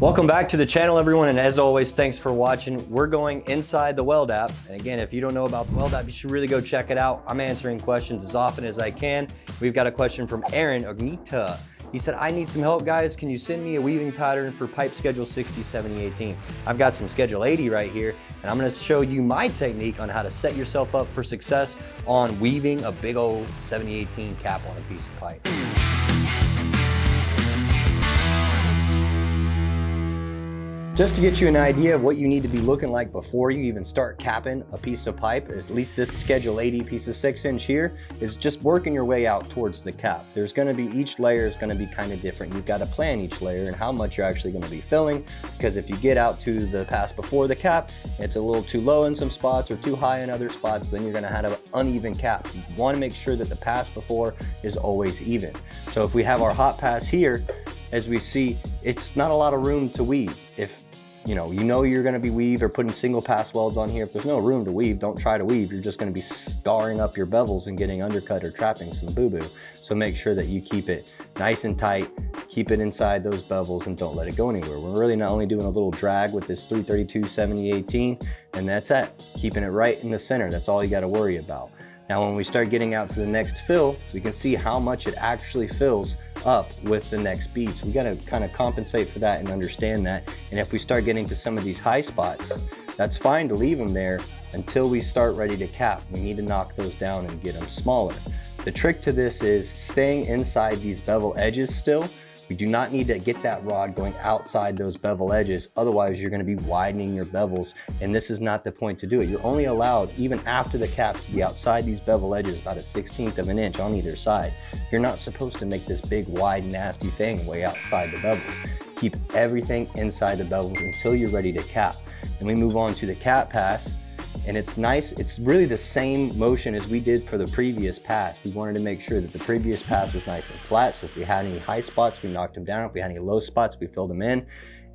Welcome back to the channel everyone and as always thanks for watching. We're going inside the Weld app and again if you don't know about the Weld app you should really go check it out. I'm answering questions as often as I can. We've got a question from Aaron Ognita. He said, I need some help guys. Can you send me a weaving pattern for pipe schedule 60, 70, 18? I've got some schedule 80 right here and I'm gonna show you my technique on how to set yourself up for success on weaving a big old 70, 18 cap on a piece of pipe. Just to get you an idea of what you need to be looking like before you even start capping a piece of pipe, at least this Schedule 80 piece of six inch here, is just working your way out towards the cap. There's gonna be, each layer is gonna be kind of different. You've gotta plan each layer and how much you're actually gonna be filling, because if you get out to the pass before the cap, it's a little too low in some spots or too high in other spots, then you're gonna have an uneven cap. You wanna make sure that the pass before is always even. So if we have our hot pass here, as we see, it's not a lot of room to weave. If you know, you know you're gonna be weave or putting single pass welds on here. If there's no room to weave, don't try to weave. You're just gonna be scarring up your bevels and getting undercut or trapping some boo-boo. So make sure that you keep it nice and tight, keep it inside those bevels and don't let it go anywhere. We're really not only doing a little drag with this 332 70 18 and that's it. Keeping it right in the center. That's all you gotta worry about. Now when we start getting out to the next fill, we can see how much it actually fills up with the next beats. We gotta kind of compensate for that and understand that. And if we start getting to some of these high spots, that's fine to leave them there until we start ready to cap. We need to knock those down and get them smaller. The trick to this is staying inside these bevel edges still we do not need to get that rod going outside those bevel edges. Otherwise, you're gonna be widening your bevels, and this is not the point to do it. You're only allowed, even after the caps, to be outside these bevel edges about a 16th of an inch on either side. You're not supposed to make this big, wide, nasty thing way outside the bevels. Keep everything inside the bevels until you're ready to cap. And we move on to the cap pass and it's nice. It's really the same motion as we did for the previous pass. We wanted to make sure that the previous pass was nice and flat. So if we had any high spots, we knocked them down. If we had any low spots, we filled them in.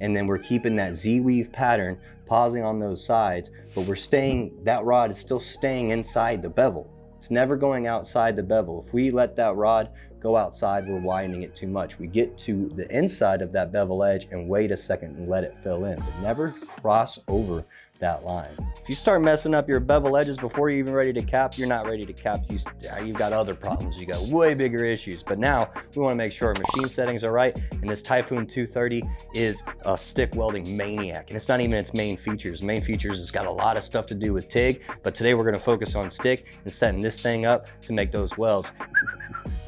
And then we're keeping that Z-weave pattern, pausing on those sides, but we're staying, that rod is still staying inside the bevel. It's never going outside the bevel. If we let that rod go outside, we're widening it too much. We get to the inside of that bevel edge and wait a second and let it fill in, but never cross over that line. If you start messing up your bevel edges before you're even ready to cap, you're not ready to cap. You, uh, you've got other problems. You got way bigger issues. But now we wanna make sure our machine settings are right. And this Typhoon 230 is a stick welding maniac. And it's not even its main features. Main features has got a lot of stuff to do with TIG, but today we're gonna focus on stick and setting this thing up to make those welds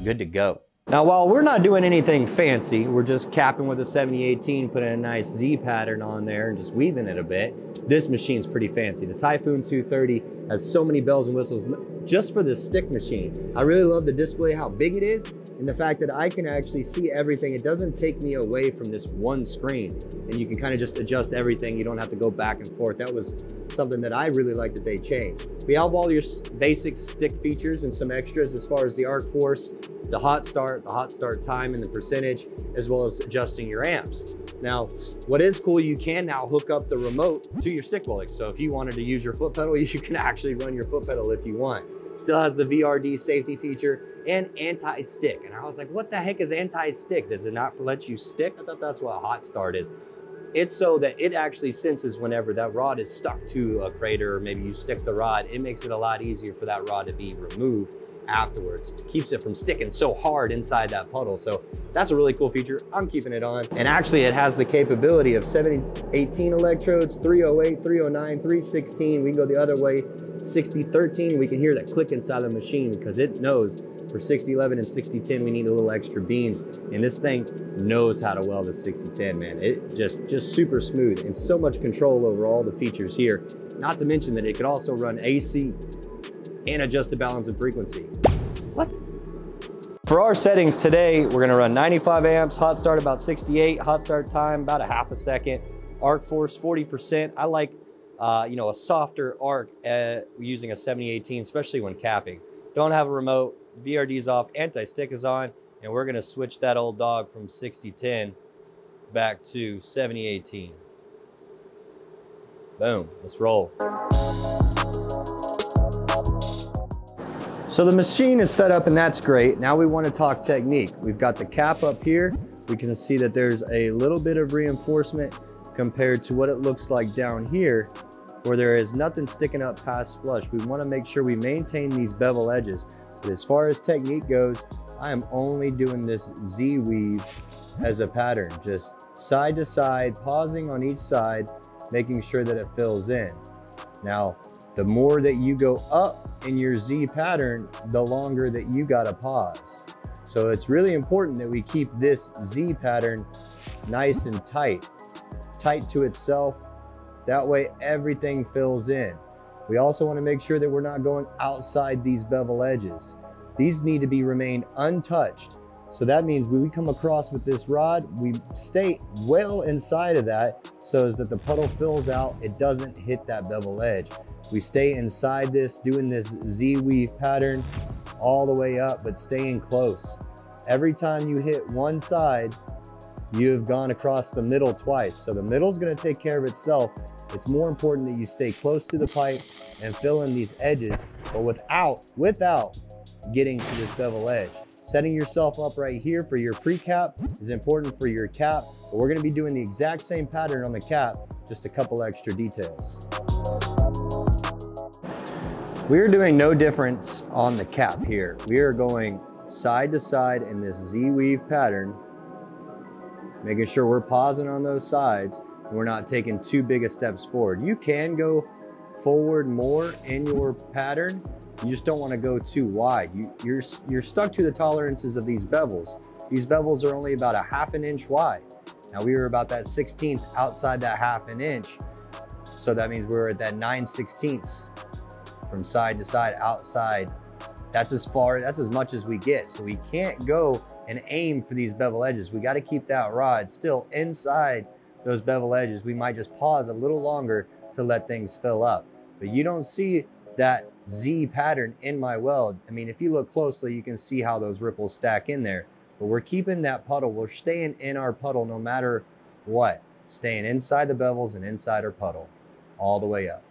good to go. Now, while we're not doing anything fancy, we're just capping with a 7018, putting a nice Z pattern on there and just weaving it a bit. This machine's pretty fancy. The Typhoon 230 has so many bells and whistles just for this stick machine. I really love the display, how big it is, and the fact that I can actually see everything. It doesn't take me away from this one screen, and you can kind of just adjust everything. You don't have to go back and forth. That was something that I really liked that they changed. We have all your basic stick features and some extras as far as the arc force, the hot start, the hot start time and the percentage, as well as adjusting your amps. Now, what is cool, you can now hook up the remote to your stick welding. So if you wanted to use your foot pedal, you can actually run your foot pedal if you want. Still has the VRD safety feature and anti-stick. And I was like, what the heck is anti-stick? Does it not let you stick? I thought that's what a hot start is. It's so that it actually senses whenever that rod is stuck to a crater or maybe you stick the rod, it makes it a lot easier for that rod to be removed afterwards. It keeps it from sticking so hard inside that puddle. So that's a really cool feature. I'm keeping it on. And actually it has the capability of 718 electrodes, 308, 309, 316. We can go the other way, 6013. We can hear that click inside the machine because it knows for 6011 and 6010 we need a little extra beans. And this thing knows how to weld a 6010, man. It just, just super smooth and so much control over all the features here. Not to mention that it could also run AC and adjust the balance and frequency. What? For our settings today, we're gonna run 95 amps, hot start about 68, hot start time about a half a second, arc force 40%. I like uh, you know, a softer arc uh, using a 7018, especially when capping. Don't have a remote, VRD's off, anti-stick is on, and we're gonna switch that old dog from 6010 back to 7018. Boom, let's roll. So the machine is set up and that's great. Now we wanna talk technique. We've got the cap up here. we can see that there's a little bit of reinforcement compared to what it looks like down here where there is nothing sticking up past flush. We wanna make sure we maintain these bevel edges. But as far as technique goes, I am only doing this Z weave as a pattern, just side to side, pausing on each side, making sure that it fills in. Now, the more that you go up in your Z pattern, the longer that you gotta pause. So it's really important that we keep this Z pattern nice and tight, tight to itself. That way everything fills in. We also wanna make sure that we're not going outside these bevel edges. These need to be remained untouched. So that means when we come across with this rod, we stay well inside of that so as that the puddle fills out, it doesn't hit that bevel edge. We stay inside this, doing this Z weave pattern all the way up, but staying close. Every time you hit one side, you have gone across the middle twice. So the middle is gonna take care of itself. It's more important that you stay close to the pipe and fill in these edges, but without, without getting to this bevel edge. Setting yourself up right here for your pre-cap is important for your cap, but we're gonna be doing the exact same pattern on the cap, just a couple extra details. We're doing no difference on the cap here. We are going side to side in this Z-weave pattern, making sure we're pausing on those sides and we're not taking too big of steps forward. You can go forward more in your pattern. You just don't want to go too wide. You, you're, you're stuck to the tolerances of these bevels. These bevels are only about a half an inch wide. Now we were about that 16th outside that half an inch. So that means we're at that 9 16ths from side to side outside. That's as far, that's as much as we get. So we can't go and aim for these bevel edges. We got to keep that rod still inside those bevel edges. We might just pause a little longer to let things fill up. But you don't see that Z pattern in my weld. I mean, if you look closely, you can see how those ripples stack in there. But we're keeping that puddle. We're staying in our puddle no matter what. Staying inside the bevels and inside our puddle all the way up.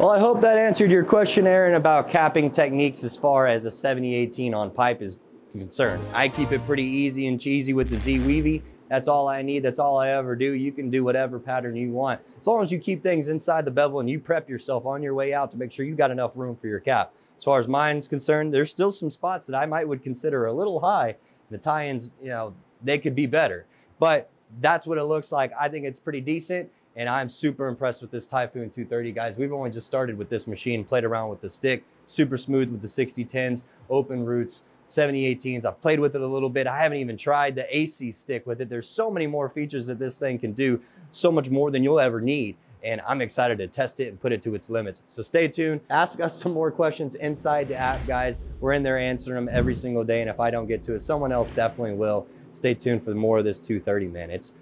Well, I hope that answered your question, Aaron, about capping techniques as far as a 7018 on pipe is concerned. I keep it pretty easy and cheesy with the Z-Weavy. That's all I need. That's all I ever do. You can do whatever pattern you want. As long as you keep things inside the bevel and you prep yourself on your way out to make sure you got enough room for your cap. As far as mine's concerned, there's still some spots that I might would consider a little high. The tie-ins, you know, they could be better. But that's what it looks like. I think it's pretty decent and I'm super impressed with this Typhoon 230, guys. We've only just started with this machine, played around with the stick, super smooth with the 6010s, open roots, 7018s. I've played with it a little bit. I haven't even tried the AC stick with it. There's so many more features that this thing can do, so much more than you'll ever need. And I'm excited to test it and put it to its limits. So stay tuned. Ask us some more questions inside the app, guys. We're in there answering them every single day. And if I don't get to it, someone else definitely will. Stay tuned for more of this 230, man. It's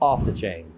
off the chain.